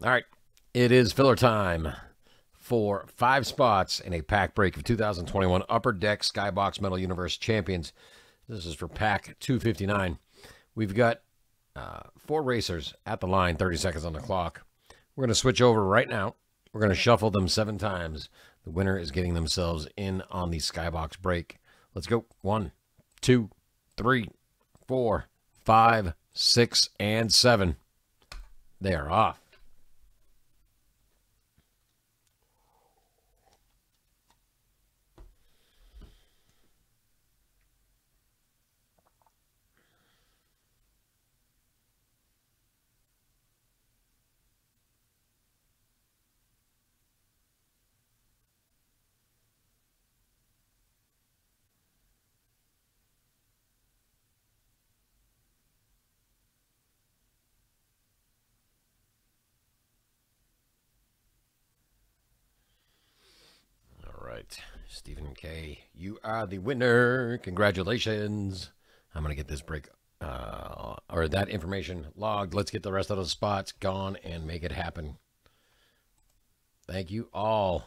All right. It is filler time for five spots in a pack break of 2021 Upper Deck Skybox Metal Universe Champions. This is for pack 259. We've got uh, four racers at the line, 30 seconds on the clock. We're going to switch over right now. We're going to shuffle them seven times. The winner is getting themselves in on the Skybox break. Let's go. One, two, three, four, five, six, and seven. They are off. All right, Stephen K, you are the winner. Congratulations. I'm going to get this break uh, or that information logged. Let's get the rest of those spots gone and make it happen. Thank you all.